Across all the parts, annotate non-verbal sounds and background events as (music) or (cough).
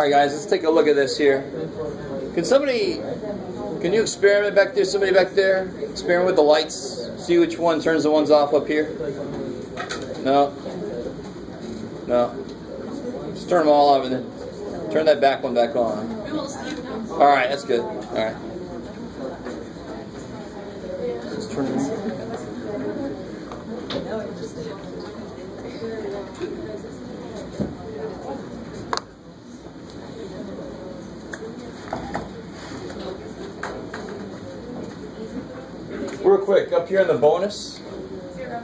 All right, guys, let's take a look at this here. Can somebody, can you experiment back there? Somebody back there, experiment with the lights. See which one turns the ones off up here. No. No. Just turn them all off and then turn that back one back on. All right, that's good. All right. Quick, up here in the bonus. Zero.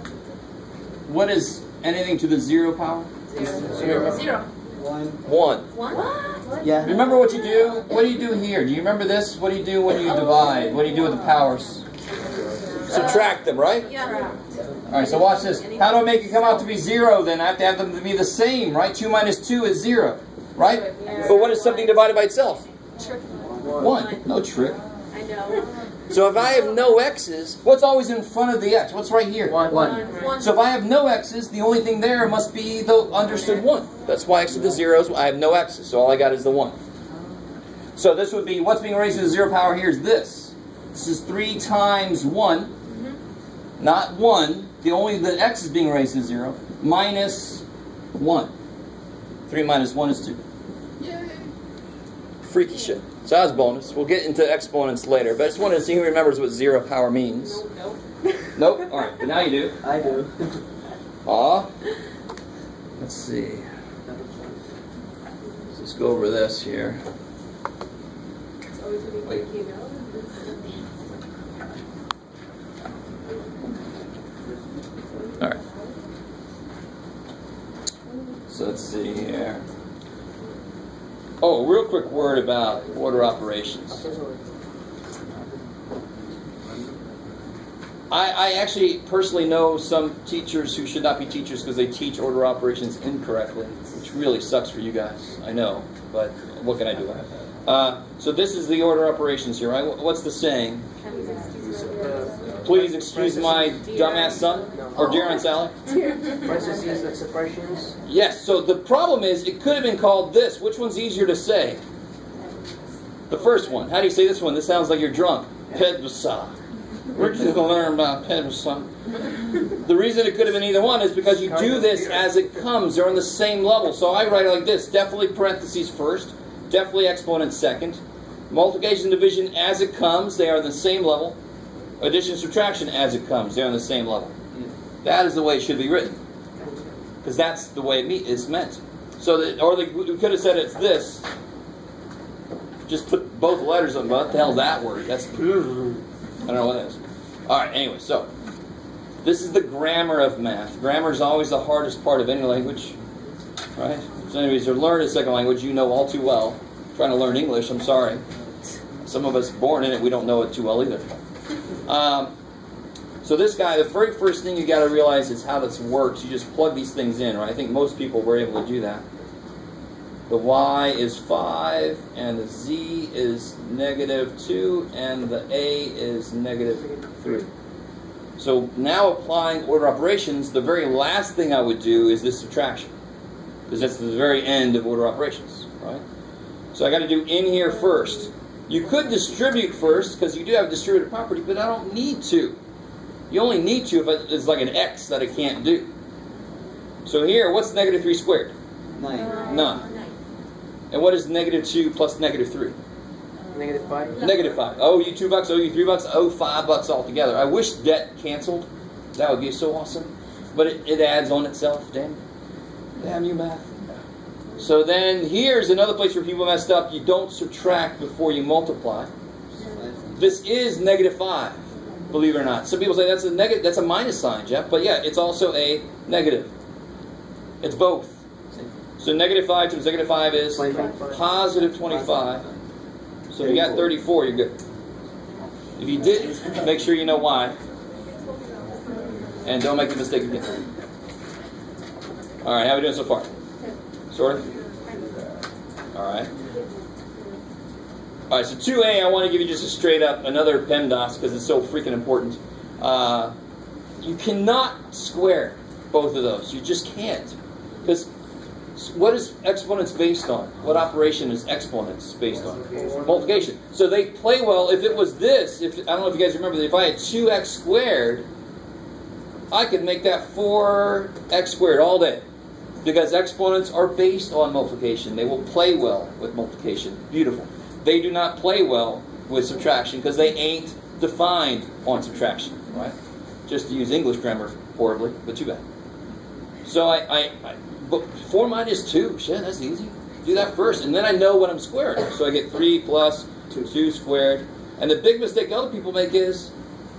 What is anything to the zero power? Zero. Zero. One. One? Yeah. Remember what you do? What do you do here? Do you remember this? What do you do when you oh. divide? What do you do with the powers? Subtract them, right? Yeah. All right, so watch this. How do I make it come out to be zero then? I have to have them to be the same, right? 2 minus 2 is 0, right? But what is something divided by itself? Trick. 1. No trick. I (laughs) know. So if I have no x's, what's always in front of the x? What's right here? One. One. So if I have no x's, the only thing there must be the understood 1. That's why x to the zeros, I have no x's, so all I got is the 1. So this would be, what's being raised to the 0 power here is this. This is 3 times 1, mm-hmm. not 1. The only, the x is being raised to 0, minus 1. 3 minus 1 is 2. Freaky shit. So that was bonus. We'll get into exponents later, but I just wanted to see who remembers what 0 power means. Nope. Nope? All right, but now you do. (laughs) I do. Aw. Let's see. Let's just go over this here. All right. So let's see here. Oh, real quick word about order operations. I, I actually personally know some teachers who should not be teachers because they teach order operations incorrectly, which really sucks for you guys. I know, but what can I do? Uh, so this is the order operations here, right? What's the saying? Please excuse my dumbass son, or dear Aunt Sally. Parentheses, expressions. Yes. So the problem is, it could have been called this. Which one's easier to say? The first one. How do you say this one? This sounds like you're drunk. Pedvasa. We're going to learn about Pedvasa. The reason it could have been either one is because you do this as it comes. They're on the same level. So I write it like this: definitely parentheses first, definitely exponent second. Multiplication, division as it comes. They are on the same level. Addition, subtraction as it comes. They're on the same level. That is the way it should be written. Because that's the way it's meant. So that, or they, we could have said it's this. Just put both letters on. What the hell's that word? That's. I don't know what that is. All right. Anyway, so this is the grammar of math. Grammar is always the hardest part of any language, right? So, anyways, to learn a second language, you know all too well. Trying to learn English, I'm sorry. Some of us born in it, we don't know it too well either. Um, so this guy, the very first thing you got to realize is how this works. You just plug these things in, right? I think most people were able to do that. The y is 5, and the z is negative 2, and the a is negative 3. So now applying order operations, the very last thing I would do is this subtraction. Because that's the very end of order operations, right? So I got to do in here first. You could distribute first, because you do have distributive property, but I don't need to. You only need to if it's like an x that I can't do. So here, what's negative 3 squared? Nine. Uh, None. And what is negative 2 plus negative 3? Negative five. Negative 5. Oh, you 2 bucks, oh, you 3 bucks, oh, 5 bucks altogether. I wish debt canceled. That would be so awesome. But it, it adds on itself. Damn. Damn you, math. So then here's another place where people messed up. You don't subtract before you multiply. This is negative 5, believe it or not. Some people say that's a negative, that's a minus sign, Jeff. But yeah, it's also a negative. It's both. So negative 5 times negative 5 is Twenty-five. positive 25. So if you got 34, you're good. If you didn't, make sure you know why. And don't make the mistake again. All right, how are we doing so far? Sort of? All right. All right, so 2A, I want to give you just a straight up another PEMDAS because it's so freaking important. Uh, you cannot square both of those. You just can't. Because What is exponents based on? What operation is exponents based on? Multiplication. So they play well. If it was this, if I don't know if you guys remember, if I had two x squared, I could make that four x squared all day, because exponents are based on multiplication. They will play well with multiplication. Beautiful. They do not play well with subtraction because they ain't defined on subtraction. Right? Just to use English grammar horribly, but too bad. So I, I, I but four minus two, shit, that's easy. Do that first, and then I know what I'm squaring. So I get three plus two squared. And the big mistake other people make is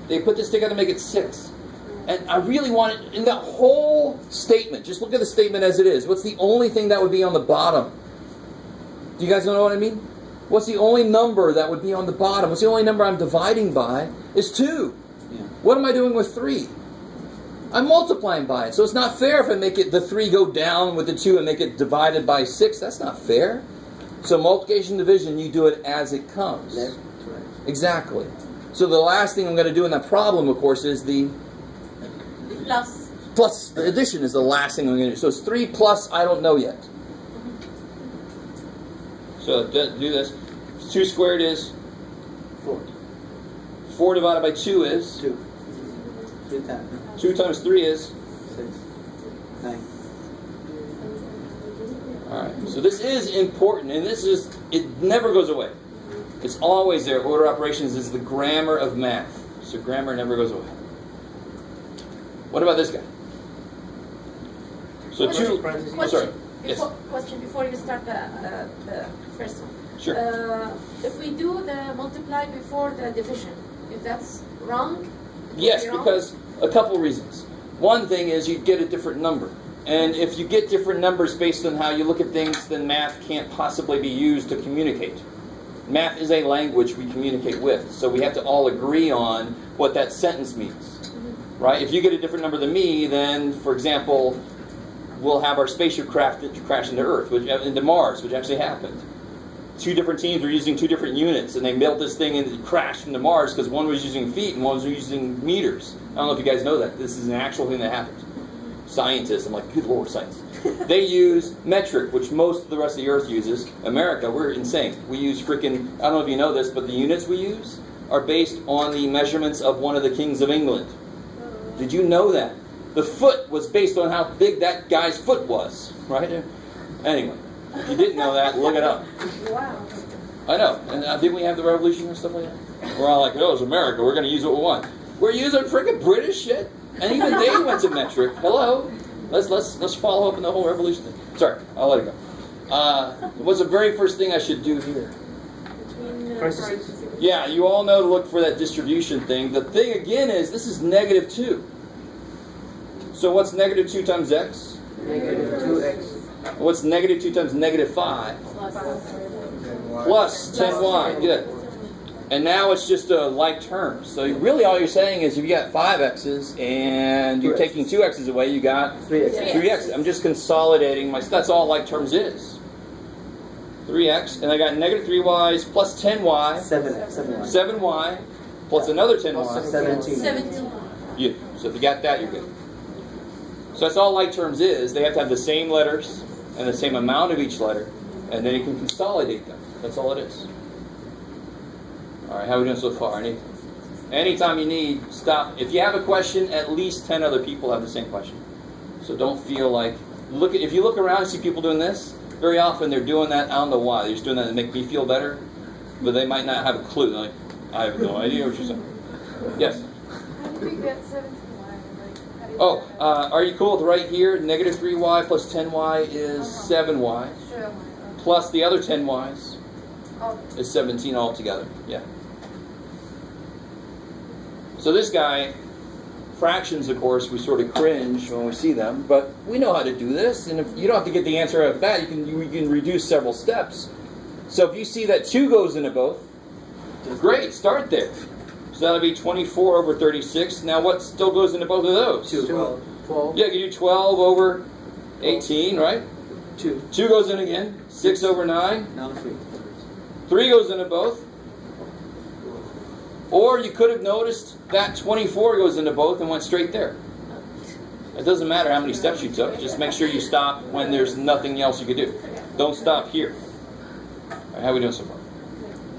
they put this together and make it six. And I really want it in that whole statement. Just look at the statement as it is. What's the only thing that would be on the bottom? Do you guys know what I mean? What's the only number that would be on the bottom? What's the only number I'm dividing by? Is two. Yeah. What am I doing with three? I'm multiplying by it. So it's not fair if I make it the three go down with the two and make it divided by six. That's not fair. So multiplication division, you do it as it comes. Left to right. Exactly. So the last thing I'm going to do in that problem, of course, is the Plus. plus. The addition is the last thing I'm going to do. So it's three plus. I don't know yet. So do do this. Two squared is Four. four divided by two is Two. Three times. two times three is Six. Nine. All right. So this is important, and this is it never goes away. It's always there. Order operations is the grammar of math. So grammar never goes away. What about this guy? So two. Parentheses. Oh, sorry. Yes. Before, question before you start the, uh, the first one. Sure. Uh, if we do the multiply before the division, if that's wrong? Yes, be wrong? because a couple reasons. One thing is you get a different number. And if you get different numbers based on how you look at things, then math can't possibly be used to communicate. Math is a language we communicate with, so we have to all agree on what that sentence means. Right? If you get a different number than me, then, for example, we'll have our spaceship craft crash into Earth, which uh, into Mars, which actually happened. Two different teams were using two different units, and they built this thing and it crashed into Mars because one was using feet and one was using meters. I don't know if you guys know that. This is an actual thing that happened. Scientists, I'm like, good lord, science. (laughs) they use metric, which most of the rest of the Earth uses. America, we're insane. We use freaking, I don't know if you know this, but the units we use are based on the measurements of one of the kings of England. Oh. Did you know that? The foot was based on how big that guy's foot was, right? Anyway, if you didn't know that, look it up. Wow. I know. And uh, didn't we have the revolution and stuff like that? We're all like, oh, it's America. We're going to use what we want. We're using freaking British shit, and even they (laughs) went to metric. Hello. Let's let's let's follow up on the whole revolution thing. Sorry, I'll let it go. Uh, what's the very first thing I should do here? Between, uh, Parentheses. Yeah, you all know to look for that distribution thing. The thing again is this is negative two. So what's negative two times x? Negative two x. What's negative two times negative five? Plus 10y. Good. And now it's just a like term. So really all you're saying is if you got 5 x's and you're taking 2 x's away, you got Three x. Three. 3 x's. I'm just consolidating my, that's all like terms is. 3x, and I got negative 3y's plus 10y, Seven x. Seven y. 7y, plus another 10y. Seventeen. 17. You. So if you got that, you're good. So that's all like terms is. They have to have the same letters and the same amount of each letter, and then you can consolidate them. That's all it is. All right, how are we doing so far? Any, anytime you need, stop. If you have a question, at least ten other people have the same question. So don't feel like look. If you look around and see people doing this, very often they're doing that. I don't know why. They're just doing that to make me feel better, but they might not have a clue. Like, I have no idea what you're saying. Yes. How we get 17? Oh, uh, are you cool with right here? Negative 3y plus 10y is 7y. Plus the other 10y's Oh, is 17 altogether. Yeah. So this guy, fractions, of course, we sort of cringe when we see them, but we know how to do this. And if you don't have to get the answer out of that, you can you, you can reduce several steps. So if you see that 2 goes into both, great, start there. So that'll be 24 over 36. Now what still goes into both of those? Two. Twelve. Twelve. Yeah, you do 12 over 18, right? Two. 2 goes in again. 6 over 9. Now three. 3 goes into both. Or you could have noticed that 24 goes into both and went straight there. It doesn't matter how many steps you took. Just make sure you stop when there's nothing else you could do. Don't stop here. All right, how are we doing so far?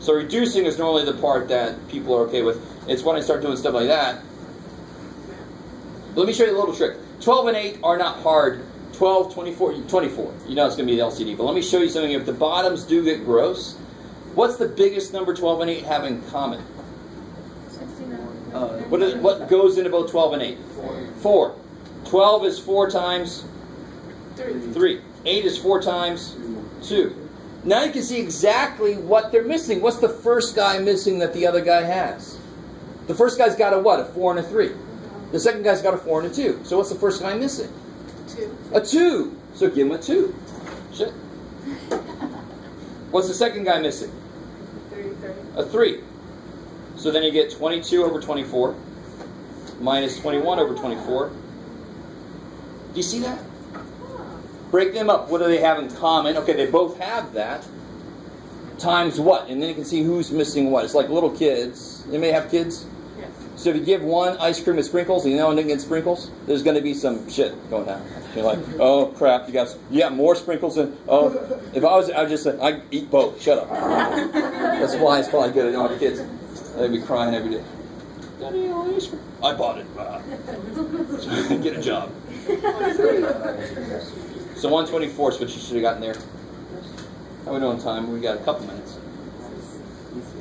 So reducing is normally the part that people are okay with. It's when I start doing stuff like that. Let me show you a little trick. 12 and 8 are not hard. 12, 24, 24. You know it's going to be the LCD. But let me show you something. If the bottoms do get gross, what's the biggest number 12 and 8 have in common? Uh, What, is, what goes into both 12 and 8? 4. 12 is 4 times Three. 3. 8 is 4 times 2. Now you can see exactly what they're missing. What's the first guy missing that the other guy has? The first guy's got a what? A 4 and a 3. The second guy's got a 4 and a 2. So what's the first guy missing? Two. A 2. So give him a 2. Shit. What's the second guy missing? Three. Three. A 3. So then you get 22 over 24 minus 21 over 24. Do you see that? Break them up. What do they have in common? Okay, they both have that. Times what? And then you can see who's missing what. It's like little kids. You may have kids. Yes. So if you give one ice cream with sprinkles and the other one didn't get sprinkles, there's going to be some shit going down. You're like, oh crap, you got you got more sprinkles than oh. If I was, I would just say I eat both. Shut up. That's why it's probably good. I don't have kids. They'd be crying every day. I want ice cream. I bought it. (laughs) Get a job. (laughs) So 124 is what you should have gotten there. How we doing time? We got a couple minutes.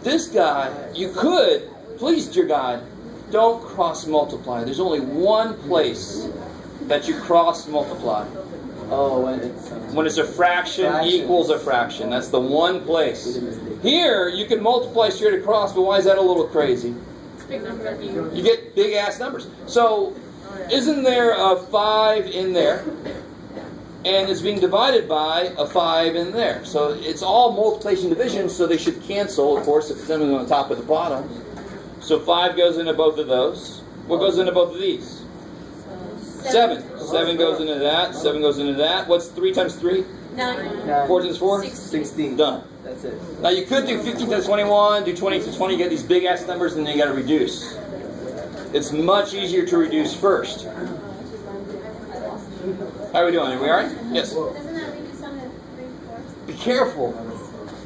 This guy, you could, please, dear God, don't cross multiply. There's only one place that you cross multiply. oh, when it's. When it's a fraction, Fraction. equals a fraction. That's the one place. With a mistake. Here, you can multiply straight across, but why is that a little crazy? Big number. You. You get big ass numbers. So, isn't there a 5 in there? And it's being divided by a 5 in there. So it's all multiplication division, so they should cancel, of course, if it's something on the top or the bottom. So 5 goes into both of those. What goes into both of these? 7. 7 goes into that. 7 goes into that. What's 3 times 3? Nine. Nine. 4 times 4? 16. Done. That's it. Now you could do 15 times 21, do 20 to 20, get these big ass numbers, and then you got to reduce. It's much easier to reduce first. How are we doing? Are we all right? Yes. Doesn't that reduce on the three fourths? Be careful.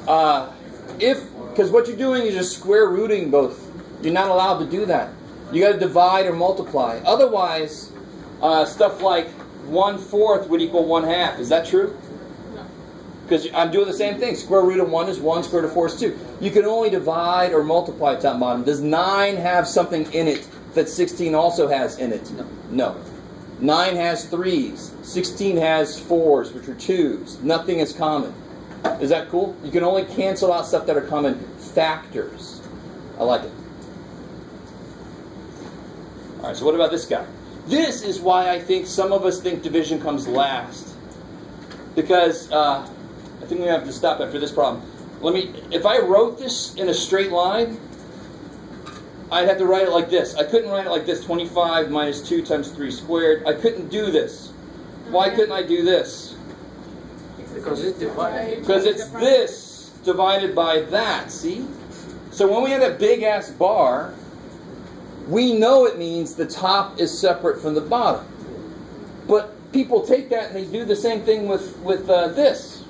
Uh, if because what you're doing is just square rooting both. You're not allowed to do that. You got to divide or multiply. Otherwise, uh, stuff like one fourth would equal one half. Is that true? No. Because I'm doing the same thing. Square root of one is one. Square root of four is two. You can only divide or multiply top and bottom. Does nine have something in it that 16 also has in it? No. No. Nine has threes. 16 has fours, which are twos. Nothing is common. Is that cool? You can only cancel out stuff that are common factors. I like it. All right, so what about this guy? This is why I think some of us think division comes last. Because uh, I think we have to stop after this problem. Let me, if I wrote this in a straight line, I'd have to write it like this. I couldn't write it like this 25 minus 2 times 3 squared. I couldn't do this. Why couldn't I do this? Because it's divided. Because it's this divided by that, see? So when we have that big ass bar, we know it means the top is separate from the bottom. But people take that and they do the same thing with, with uh, this.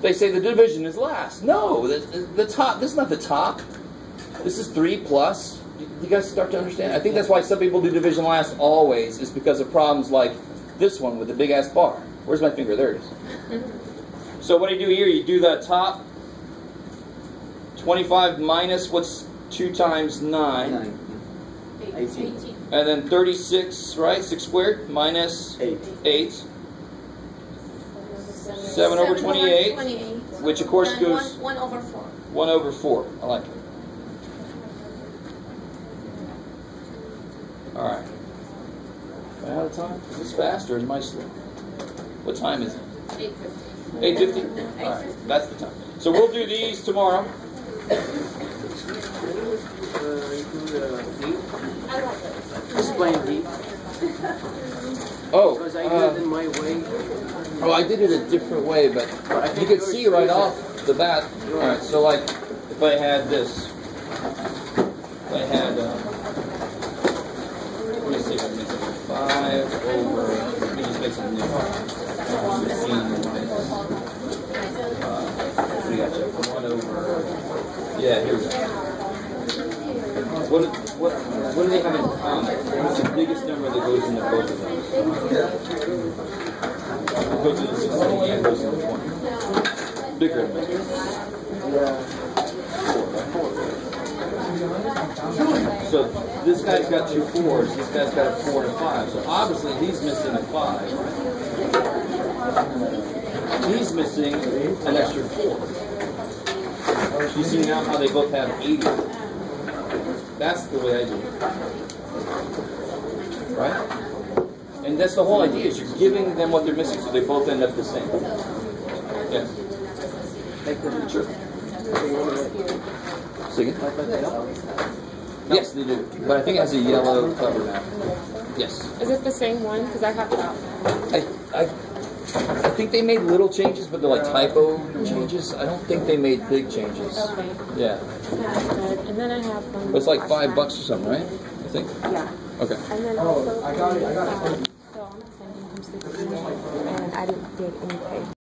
They say the division is last. No, the, the top, this is not the top. This is 3 plus. You you guys start to understand? I think that's why some people do division last always, is because of problems like this one with the big ass bar. Where's my finger? There it is. (laughs) So what do you do here? You do the top 25 minus what's 2 times 9. Nine. Eighteen. Eighteen. And then 36, right? 6 squared minus Eight. 8, Seven over 28, Twenty-eight. which of course goes one, one over four. 1 over 4. I like it. Alright. Am I out of time? Is this fast or is my slow? What time is it? Eight fifty. 8.50? Alright, that's the time. So we'll do these tomorrow. Uh, include uh, heat. I don't know. Explain heat. Oh, Because I uh, did it in my way. Oh, I did it a different way, but But you could see right off the bat. All right, so like if I had this, if I had, uh, let me I can make it five. over. Let me just make some new. Fifteen. Uh, do you? One over. Yeah, here we go. What, what, what do they have in common? What's the biggest number that goes into both of them? It goes into 16 and goes into 20. Bigger. So this guy's got two fours, this guy's got a four and a five. So obviously he's missing a five. He's missing an extra four. You see now how they both have 80. That's the way I do it. Right? And that's the whole idea is you're giving them what they're missing so they both end up the same. Yes. Like the Sure. Say again? Yes, they do. But I think it has a yellow cover now. Yes. Is it the same one? Because I have that. I, I, I think they made little changes, but they're like typo changes. I don't think they made big changes. Okay. Yeah. And then I have one. But it's like five bucks or something, right? I think. Yeah. Okay. And then oh, also. I got it. I got it. So I'm sending him sleep and I didn't get any pay.